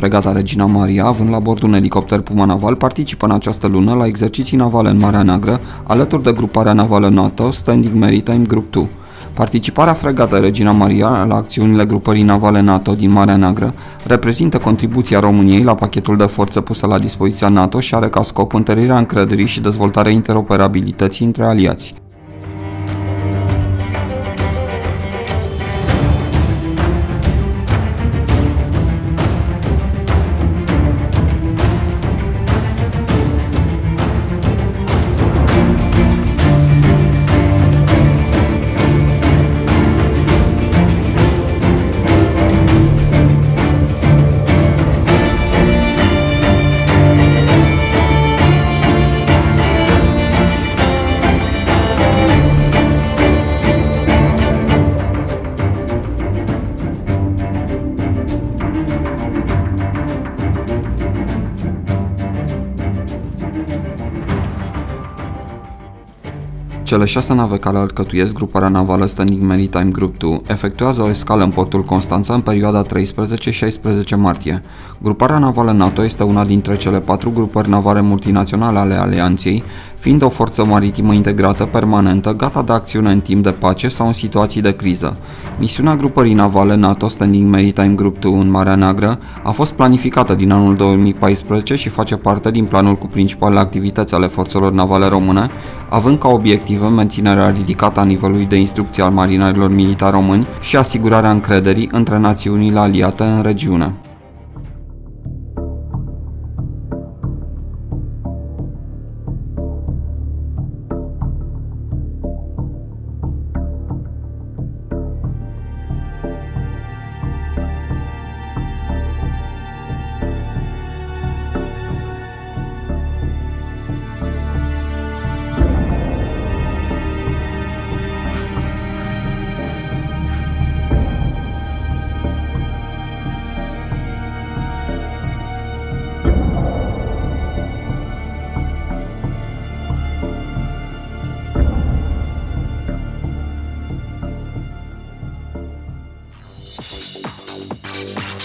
Fregata Regina Maria, având la bord un elicopter Puma naval, participă în această lună la exerciții navale în Marea Neagră, alături de gruparea navală NATO Standing Maritime Group 2. Participarea fregatei Regina Maria la acțiunile grupării navale NATO din Marea Neagră reprezintă contribuția României la pachetul de forță pusă la dispoziția NATO și are ca scop întărirea încrederii și dezvoltarea interoperabilității între aliați. Cele șase nave care alcătuiesc gruparea navală Standing Maritime Group 2 efectuează o escală în portul Constanța în perioada 13-16 martie. Gruparea navală NATO este una dintre cele patru grupări navale multinaționale ale Alianței, fiind o forță maritimă integrată permanentă, gata de acțiune în timp de pace sau în situații de criză. Misiunea grupării navale NATO Standing Maritime Group 2 în Marea Neagră a fost planificată din anul 2014 și face parte din planul cu principalele activități ale forțelor navale române, având ca obiectivă menținerea ridicată a nivelului de instrucție al marinarilor militari români și asigurarea încrederii între națiunile aliate în regiune. ハハハハ!